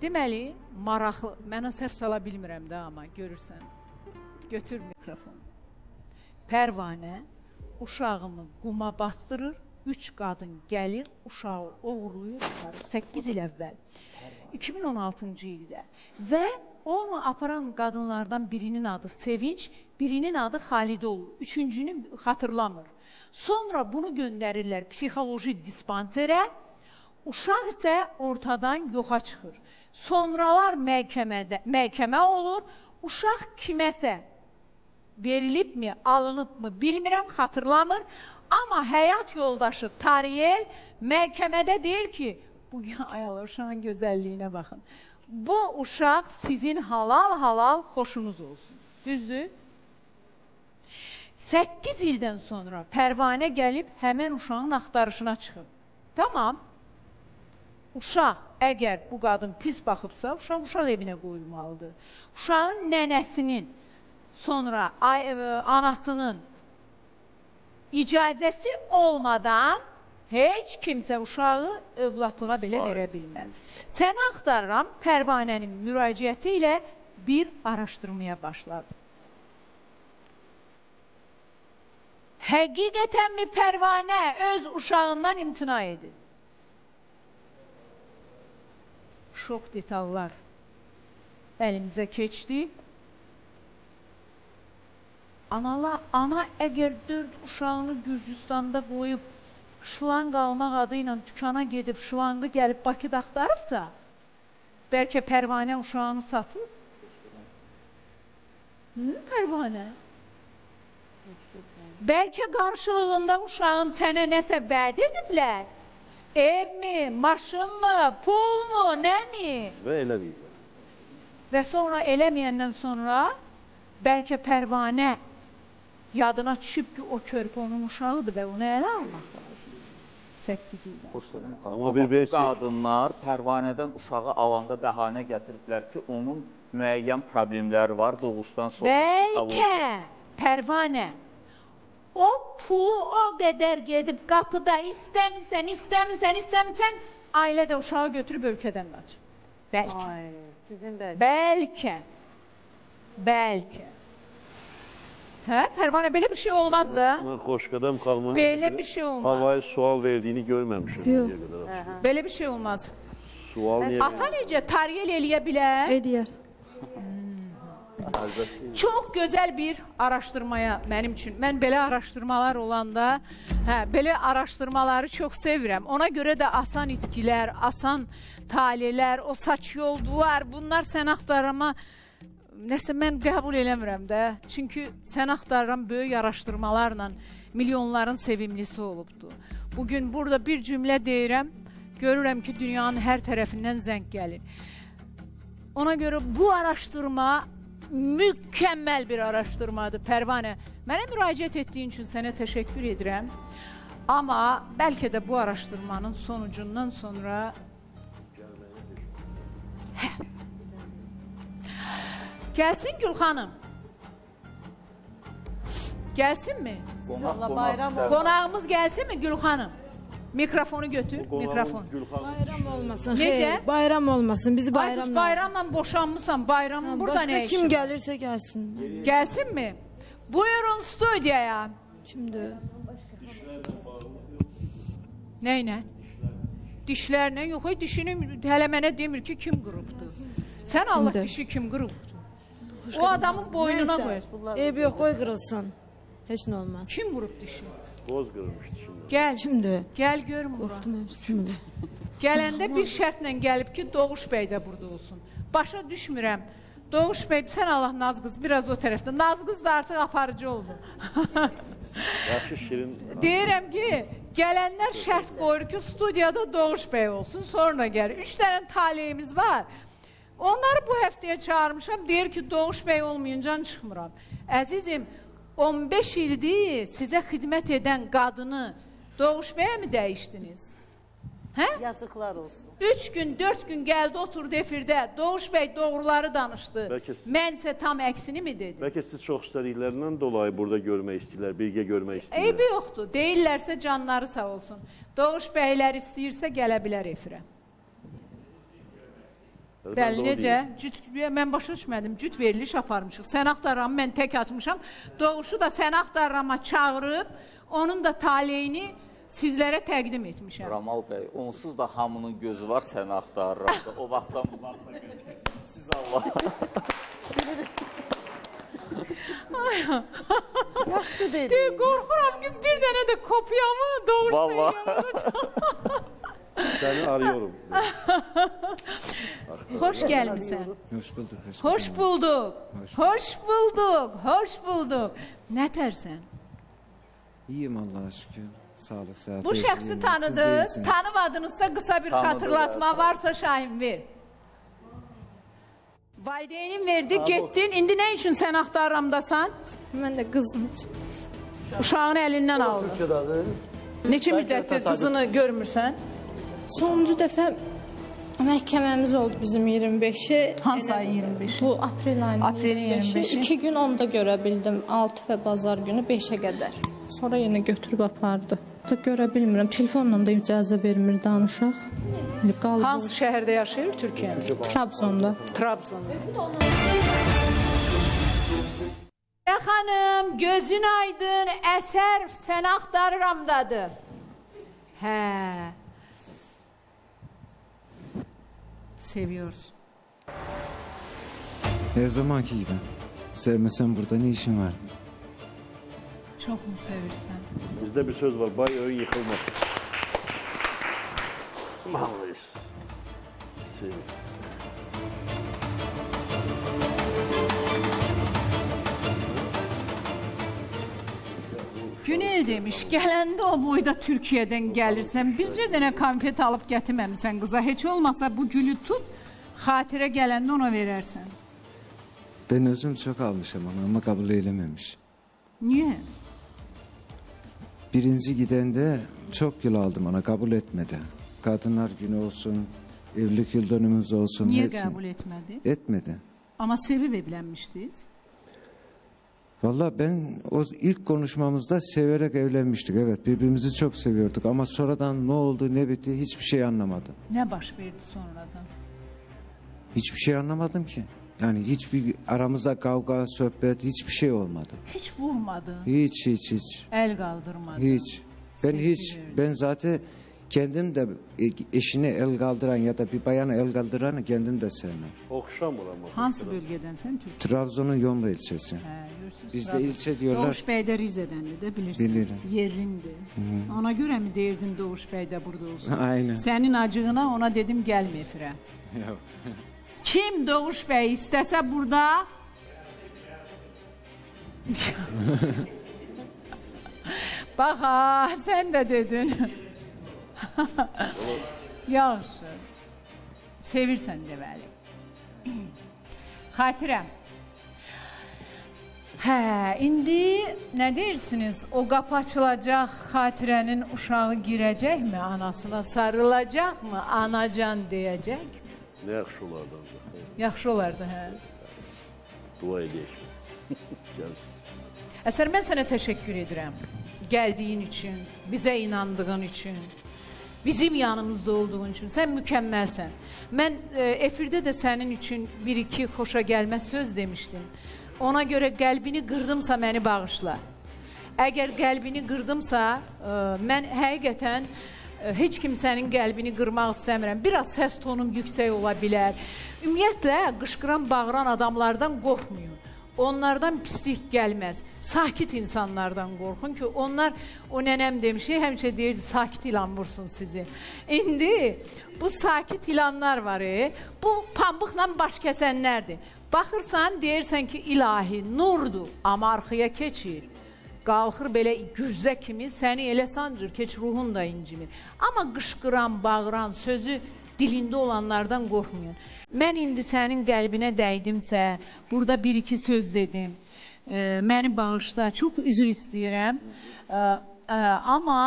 Deməli, maraqlı, mənə səhv sala bilmirəm də amma görürsən. Götür mikrofonu. Pərvanə uşağını quma bastırır, üç qadın gəlir, uşağı oğurluyur çıxarır. 8 il əvvəl. 2016-cı ildə və onu aparan qadınlardan birinin adı Sevinç, birinin adı Xalidə olur. Üçüncünü xatırlamır. Sonra bunu göndərirlər psixoloji dispanserə. Uşaq isə ortadan yoxa çıxır. Sonralar məhkəmədə məhkəmə olur. Uşaq kiməsə verilibmi, alınıbmı bilmirəm, xatırlamır. Amma həyat yoldaşı Tariyel məhkəmədə deyir ki, bu ayalar uşağın gözəlliyinə baxın. Bu uşaq sizin halal-halal xoşunuz olsun. Düzdür? 8 ildən sonra Pərvanə gəlib həmən uşağın axtarışına çıxıb. Tamam. Uşaq əgər bu qadın pis baxıbsa, uşaq uşaq evinə qoyulmalıdır. Uşağın nənəsinin sonra ay, ə, anasının icazəsi olmadan heç kimsə uşağı övladlığa belə verə bilməz. Səni axtarıram Pərvanənin müraciəti ilə bir araşdırmaya başladım. Həqiqətənmi Pərvanə öz uşağından imtina edir? Şok detallar əlimizə keçdi. Analar, ana əgər dörd uşağını Gürcüstanda qoyub şılanq almaq adı ilə dükana gedib şılanqı gəlib Bakıda axtarıbsa, bəlkə Pərvanə uşağını satıb? Hı, Pərvanə? Bəlkə qarşılığında uşağın sənə nəsə vəd ediblər? Evmi, maşınmı, pulmu, nəmi? Və eləməyiblər. Və sonra eləməyəndən sonra bəlkə Pərvanə yadına düşüb ki, o körpə onun uşağıdır və onu ələ almaq lazımdır. 8 ildən. Amma bir qadınlar Pərvanədən uşağı alanda bəhanə gətiriblər ki, onun müəyyən problemləri var doğuşdan sonra. Bəlkə Pərvanə o pulu o qədər gedib qapıda istəmirsən, istəmirsən, istəmirsən, ailə də uşağı götürüb ölkədən qaçır. Bəlkə. Ay, sizin bəlkə. Bəlkə. Bəlkə. Hə? Pərvanə belə bir şey olmaz da. Mən xoşqədəm xanımın Belə bir şey olmaz. havayı sual verdiyini görməmişəm Yox. Belə bir şey olmaz. Sual niyə? Ata necə tariyel eləyə bilər? Ediyər. Çox gözəl bir araşdırmaya mənim üçün. Mən belə araşdırmalar olanda, hə, belə araşdırmaları çox sevirəm. Ona görə də asan itkilər, asan talelər, o saç yoldular, bunlar sən axtarama nəsə mən qəbul eləmirəm də. Çünki sən axtaran böyük araşdırmalarla milyonların sevimlisi olubdu. Bu gün burada bir cümlə deyirəm, görürəm ki, dünyanın hər tərəfindən zəng gəlir. Ona görə bu araşdırma mükəmməl bir araşdırmadır Pərvanə. Mənə müraciət etdiyin üçün sənə təşəkkür edirəm. Amma bəlkə də bu araşdırmanın sonucundan sonra Hə. Gəlsin Gül xanım. Gəlsinmi? Qonaq, qonaq bayram. Qonağımız gəlsinmi Gül xanım? Mikrofonu götür, mikrofon. Bayram olmasın. Necə? Xeyr, bayram olmasın. Bizi Bayram bayramla. bayramla boşanmısan, bayramın burada nə işi? kim var? gəlirsə gəlsin. Gəlsinmi? Buyurun studiyaya. Şimdi Nəylə? Dişlərlə? Yox, ay dişini hələ mənə demir ki, kim qırıbdı. Sən Allah Kimdə? dişi kim qırıbdı? O adamın boynuna qoy. Eyb yox, qoy qırılsın. Heç nə olmaz. Kim vurub dişini? qoz qırmışdı şimdi. Gəl, Şimdi gəl görüm bura. qorxdum şimdi. Gələndə bir şərtlə gəlib ki, Doğuş bəy də burada olsun. Başa düşmürəm. Doğuş bəy, sən Allah Nazqız biraz o tərəfdə. Nazqız da artıq aparıcı oldu. Yaxşı şirin. Deyirəm ki, gələnlər şərt qoyur ki, studiyada Doğuş bəy olsun, sonra gəlir. Üç dənə taleyimiz var. Onları bu həftəyə çağırmışam. Deyir ki, Doğuş bəy olmayınca çıxmıram. Əzizim, 15 ildir sizə xidmət edən qadını Doğuş bəyə mi dəyişdiniz? Hə? Yazıklar olsun. Üç gün, dörd gün gəldi, oturdu efirdə. Doğuş bəy doğruları danışdı. Bəlkə siz- Mən isə tam əksini mi dedi? Bəlkə siz çox istədiklərindən dolayı burada görmək istəyirlər, birgə görmək istəyirlər. Eybi yoxdur. Deyirlərsə canları sağ olsun. Doğuş bəylər istəyirsə gələ bilər efirə. Bəli, necə? Cüt, mən başa düşmədim. Cüt veriliş aparmışıq. Sən axtaram, mən tək açmışam. Doğuşu da sən axtarama çağırıb, onun da taleyini sizlərə təqdim etmişəm. Ramal bəy, onsuz da hamının gözü var səni axtarıram da. O vaxtdan bu vaxta qədər. Siz Allah. Yaxşı dedi. Deyir, qorxuram ki, bir dənə də kopyamı Vallahi. Səni arıyorum. Xoş gəlmisən. Hoş bulduk. Hoş, Xoş bulduk. Xoş bulduk. Xoş bulduk. Nə tərsən? İyiyim Allah'a şükür. Sağlık, sıhhat. Bu şəxsi tanıdınız. Tanımadınızsa qısa bir Tanıdım, xatırlatma varsa Şahin ver. Valideynin verdi, getdin. İndi nə üçün sən axtarramdasan? Mən də qızım üçün. Uşağını əlindən aldın. Neçə müddətdir qızını görmürsən? Sonuncu dəfə məhkəməmiz oldu bizim 25-i. Hansı ayın 25-i? Bu aprel ayının Aprelin 25-i. 25-i. İki gün onda görə bildim. 6 və bazar günü 5-ə qədər. Sonra yenə götürüb apardı. Da görə bilmirəm. Telefonla da icazə vermir danışaq. İndi qalıb Hansı şəhərdə yaşayır Türkiyədə? Trabzonda. Trabzonda. Ya xanım, gözün aydın, əsər sən axtarıramdadır. Hə. Seviyorsun. Her zamanki gibi. Sevmesen burada ne işin var? Çok mu sevirsən? Bizdə bir söz var. Bay öyün yıkılmaz. Malıyız. Sevim. Günel demiş, gələndə o boyda Türkiyədən gəlirsən, bircə dənə konfet alıb gətirməmisən qıza. Heç olmasa bu gülü tut, xatirə gələndə ona verərsən. Ben özüm çok almışım onu ama kabul eylememiş. Niyə? Birinci gidende çok yıl aldım ona kabul etmedi. Kadınlar günü olsun, evlilik yıl dönümümüz olsun. Niyə hepsini. qəbul etmədi? Etmedi. Amma sevib evlənmişdiniz. Valla ben o ilk konuşmamızda severek evlenmiştik. Evet birbirimizi çok seviyorduk ama sonradan ne oldu ne bitti hiçbir şey anlamadım. Nə baş verdi sonradan? Hiçbir şey anlamadım ki. Yani hiçbir aramızda kavga, sohbet hiçbir şey olmadı. Hiç vurmadın. Hiç hiç hiç. El kaldırmadın. Hiç. Ben Sesi hiç verdin. ben zaten kendim de e, eşini el kaldıran ya da bir bayana el kaldıranı kendim de sevmem. Okşam bulamadım. Hangi bölgeden sen Türk? Trabzon'un Yomra ilçesi. He, Bizde ilçe diyorlar. Doğuş Bey Rize'den de bilirsin. Bilirim. Yerindi. Hı-hı. Ona göre mi değirdin Doğuş Bey burada olsun? Aynen. Senin acığına ona dedim gelme Fire. Yok. Kim Doğuş bəy istəsə burada Bax ha, sən də dedin. Yaxşı. Sevirsən deməli. Xatirəm. Hə, indi nə deyirsiniz? O qapı açılacaq, Xatirənin uşağı girəcəkmi anasına, sarılacaqmı, anacan deyəcək? Nə yaxşı olardı ancaq. Yaxşı olardı, hə. Dua edək. Gəlsin. Əsər mən sənə təşəkkür edirəm. Gəldiyin üçün, bizə inandığın üçün, bizim yanımızda olduğun üçün. Sən mükəmməlsən. Mən e, efirdə də sənin üçün bir-iki xoşa gəlməz söz demişdim. Ona görə qəlbini qırdımsa məni bağışla. Əgər qəlbini qırdımsa, e, mən həqiqətən heç kim sənin qəlbini qırmaq istəmirəm. Biraz səs tonum yüksək ola bilər. Ümumiyyətlə qışqıran, bağıran adamlardan qorxmayın. Onlardan pislik gəlməz. Sakit insanlardan qorxun ki, onlar o nənəm demişi həmişə deyirdi, sakit ilan vursun sizi. İndi bu sakit ilanlar var, e, bu pambıqla baş kəsənlərdir. Baxırsan, deyirsən ki, ilahi, nurdur, amma arxaya keçir. Qalxır belə gürzə kimi səni elə sancır, keç ruhun da incimir. Amma qışqıran, bağıran, sözü dilində olanlardan qorxmayın. Mən indi sənin qəlbinə dəydimsə, burada bir-iki söz dedim. E, məni bağışla, çox üzr istəyirəm. E, e, amma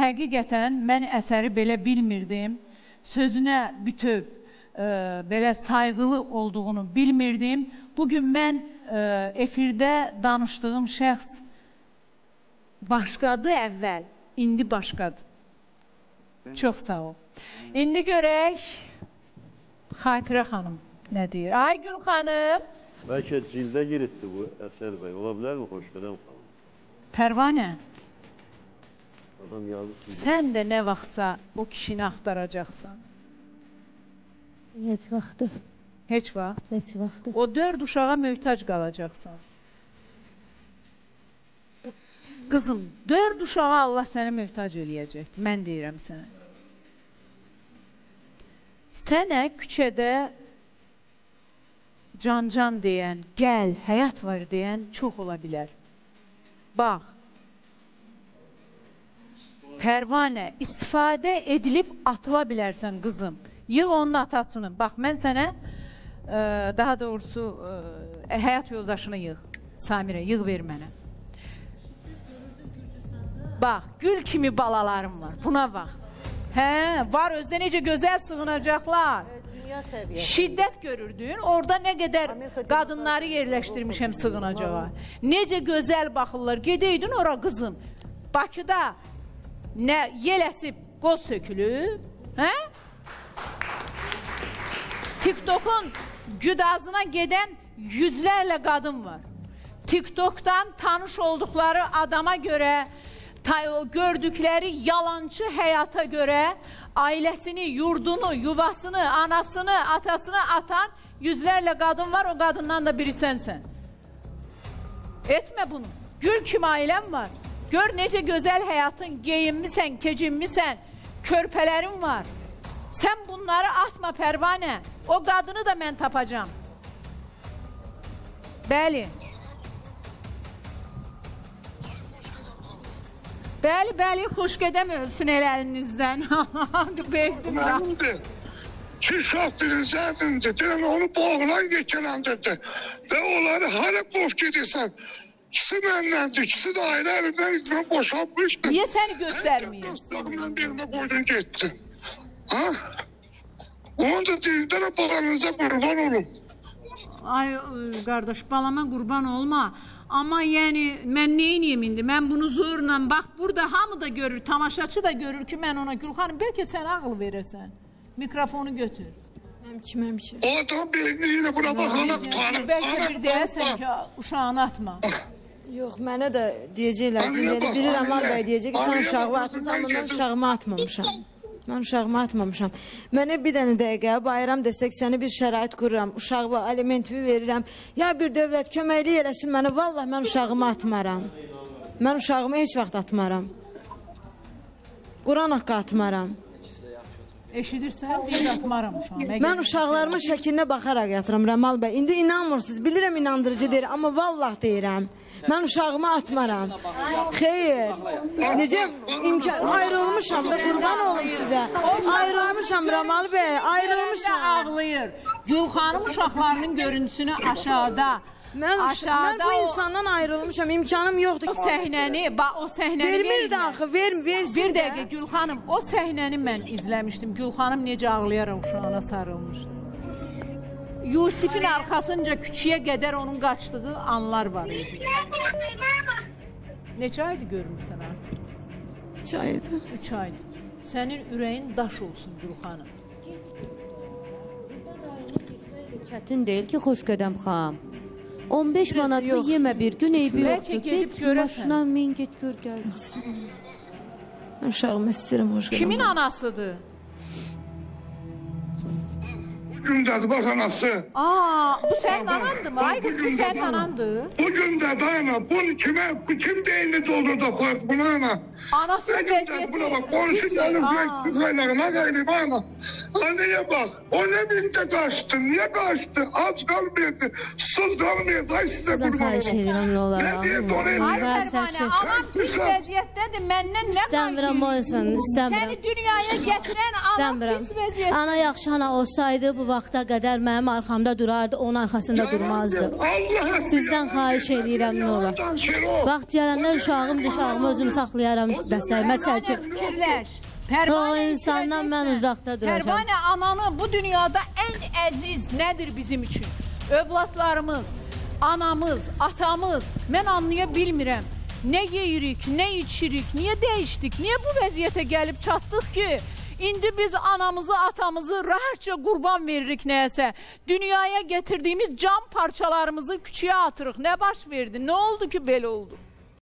həqiqətən mən əsəri belə bilmirdim. Sözünə bütöv e, belə sayğılı olduğunu bilmirdim. Bu gün mən e, efirdə danışdığım şəxs başqadır əvvəl, indi başqadır. Çox sağ ol. İndi görək Xatirə xanım nə deyir? Ay Gül xanım, Bəlkə cildə giritdi bu Əsər bəy. Ola bilərmi xoşqədəm xanım? Pərvanə, Adam yazıb. sən də nə vaxtsa o kişini axtaracaqsan. Heç vaxtı, Heç vaxt. heç vaxtı. O dörd uşağa möhtac qalacaqsan. Qızım, dörd uşağı Allah sənə möhtac eləyəcək. Mən deyirəm sənə. Sənə küçədə can-can deyən, gəl, həyat var deyən çox ola bilər. Bax. Pərvanə, istifadə edilib atıla bilərsən qızım. Yığ onun atasını. Bax, mən sənə ə, daha doğrusu ə, həyat yoldaşını yığ. Samirə, yığ ver mənə. Bax, gül kimi balalarım var. Buna bax. Hə, var özdə necə gözəl sığınacaqlar. Şiddət görürdün. Orada nə qədər qadınları yerləşdirmişəm sığınacağa. Necə gözəl baxırlar. Gedəydin ora qızım. Bakıda nə yeləsib qoz sökülüb, hə? TikTok'un güdazına gedən yüzlərlə qadın var. TikTok'dan tanış olduqları adama görə, o gördükləri yalancı həyata görə ailəsini, yurdunu, yuvasını, anasını, atasını atan yüzlərlə qadın var. O qadından da biri sənsən. Etmə bunu. Gül kimi ailəm var. Gör necə gözəl həyatın, geyinmisən, kecinmisən, körpələrin var. Sən bunları atma Pərvanə. O qadını da mən tapacağam. Bəli. Bəli, bəli, xoş qədəm ölsün el əlinizdən. Mənimdir. Çin zərdindir. Deyən onu boğulan geçirendirdi. Ve onları hala boş gidirsən. İkisi mənləndir. İkisi de ayrı evinden gitmem boşanmıştı. Niyə səni göstərməyim? Dostlarımdan birine koydun gittin. Ha? Onu da dilinden babanıza kurban olun. Ay ə, qardaş, balama qurban olma. Amma yəni mən nə edeyim indi? Mən bunu zorla bax burada hamı da görür, tamaşaçı da görür ki, mən ona Gülxanım bəlkə sən ağıl verəsən. Mikrofonu götür. Mənim ki, mənim ki. O adam bilindiğine buna bak ana tutarım. Bəlkə bir deyəsən ki, uşağını atma. Yox, mənə də deyəcəklər, Anaya indi bax, bilirəm Amar anaya. bəy deyəcək ki, sən Anaya uşağı bax, atmısan, mən amma mən gedim. uşağımı atmamışam. Mən uşağımı atmamışam. Mənə bir dənə dəqiqə bayram desək səni bir şərait qururam, uşağı alimentvi verirəm. Ya bir dövlət köməklik eləsin mənə, vallah mən uşağımı atmaram. Mən uşağımı heç vaxt atmaram. Quran haqqı atmaram. Eşidirsən? Deyir atmaram uşağını. Əgər- Mən uşaqlarımın şəklinə baxaraq yatıram Rəmal bəy. İndi inanmırsınız. Bilirəm inandırıcı deyil, amma vallah deyirəm. Mən uşağımı atmaram. Xeyr. Necə imkan ayrılmışam da qurban olum sizə. Ayrılmışam Rəmal bəy, ayrılmışam. ağlayır. Gülxanım uşaqlarının görüntüsünü aşağıda. Mən uşa- mən aşağıda bu o, insandan ayrılmışam. İmkanım yoxdur. o səhnəni, bax o səhnəni Vermir də verirlər. axı, ver, versin. Bir də. dəqiqə Gülxanım, o səhnəni mən izləmişdim. Gülxanım necə ağlayaraq uşağına sarılmışdı. Yusifin arxasınca küçüyə qədər onun qaçdığı anlar var idi. Neçə aydır görmürsən artıq? Çaydı. 3 aydır. Sənin ürəyin daş olsun Gülxanım. Çətin deyil ki, xoş qədəm xanım. 15 manatlıq yox. yemə bir gün eybi Bəlkə yoxdur. gedib Get görəsən. maşına min, get gör gəl. Mən uşağımı istəyirəm xoş Kimin gəlin. anasıdır? Bugündədir bak anası. Aa, bu sənin anandırmı? Ay qız, bu Bugün sənin de- anandır. Bugün de dayana bunu kime, bu kim beynini doldurdu koydu bunu ana. Anası Ne gönder buna bak konuşun canım Aa. ben kızaylarına gayrı bana. Anneye bak o ne binte kaçtı niye kaçtı az kalmıyordu sus kalmıyordu ay size Sizdən kurban xahiş olun. edirəm, nə olar. Ne diye Ay dolayı Mən Pərvanə, səsin- anam pis Sən- vəziyyətdədir. Məndən nə İstəmirəm o insan, istəmirəm. Səni dünyaya gətirən anam İstəmirəm. pis vəziyyətdə. Ana yaxşı ana olsaydı bu vaxta qədər mənim arxamda durardı, onun arxasında durmazdı. Allah Sizdən xahiş edirəm, nə olar. Vaxt gələndə uşağım, uşağımı özüm saxlayaram dəstəmə çəkib. Fikirləş. O Pərvanə insandan mən uzaqda duracam. Pərvanə ananı bu dünyada ən əziz nədir bizim üçün? Övladlarımız, anamız, atamız. Mən anlaya bilmirəm. Nə yeyirik, nə içirik, niyə dəyişdik, niyə bu vəziyyətə gəlib çatdıq ki, İndi biz anamızı, atamızı rahatça qurban veririk nəyəsə. Dünyaya gətirdiyimiz cam parçalarımızı küçüyə atırıq. Nə baş verdi? Nə oldu ki belə oldu?